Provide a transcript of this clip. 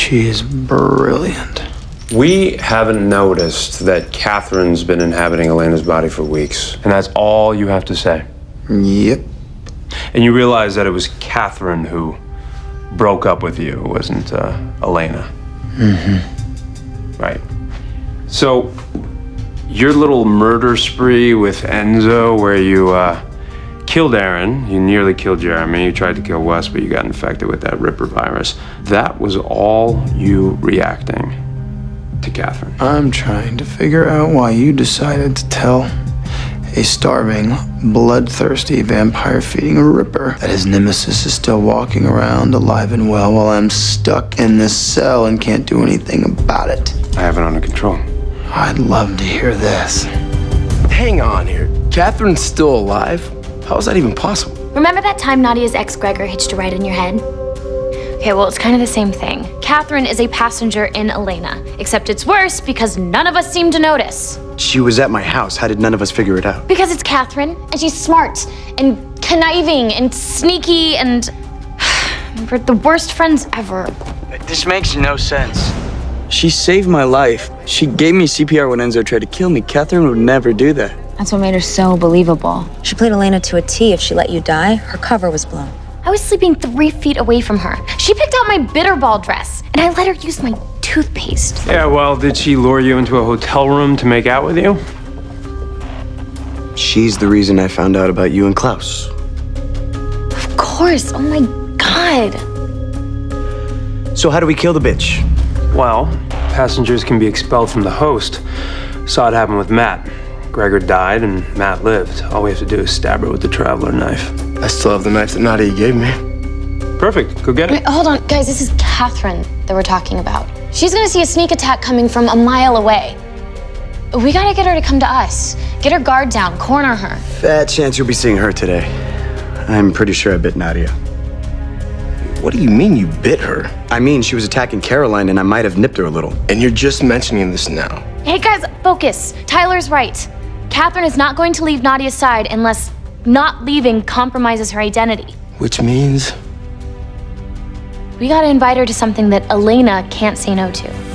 She's brilliant. We haven't noticed that Katherine's been inhabiting Elena's body for weeks. And that's all you have to say. Yep. And you realize that it was Katherine who broke up with you, it wasn't uh, Elena. Mm-hmm. Right. So, your little murder spree with Enzo, where you uh, killed Aaron, you nearly killed Jeremy, you tried to kill Wes, but you got infected with that Ripper virus. That was all you reacting to Katherine. I'm trying to figure out why you decided to tell a starving, bloodthirsty, vampire feeding Ripper that his nemesis is still walking around alive and well while I'm stuck in this cell and can't do anything about it. I have it under control. I'd love to hear this. Hang on here. Katherine's still alive? How is that even possible? Remember that time Nadia's ex Gregor hitched a ride in your head? Okay, well, it's kind of the same thing. Katherine is a passenger in Elena, except it's worse because none of us seem to notice. She was at my house. How did none of us figure it out? Because it's Katherine, and she's smart, and conniving, and sneaky, and. We're the worst friends ever. This makes no sense. She saved my life. She gave me CPR when Enzo tried to kill me. Katherine would never do that. That's what made her so believable. She played Elena to a T. If she let you die, her cover was blown. I was sleeping three feet away from her. She picked out my bitterball dress, and I let her use my toothpaste. Yeah, well, did she lure you into a hotel room to make out with you? She's the reason I found out about you and Klaus. Of course. Oh my god. So, how do we kill the bitch? Well, passengers can be expelled from the host. Saw it happen with Matt. Gregor died and Matt lived. All we have to do is stab her with the traveler knife. I still have the knife that Nadia gave me. Perfect. Go get it. Wait, hold on, guys. This is Katherine that we're talking about. She's gonna see a sneak attack coming from a mile away. We gotta get her to come to us. Get her guard down, corner her. Fat chance you'll be seeing her today. I'm pretty sure I bit Nadia. What do you mean you bit her? I mean, she was attacking Caroline and I might have nipped her a little. And you're just mentioning this now. Hey guys, focus. Tyler's right. Katherine is not going to leave Nadia's side unless not leaving compromises her identity. Which means We gotta invite her to something that Elena can't say no to.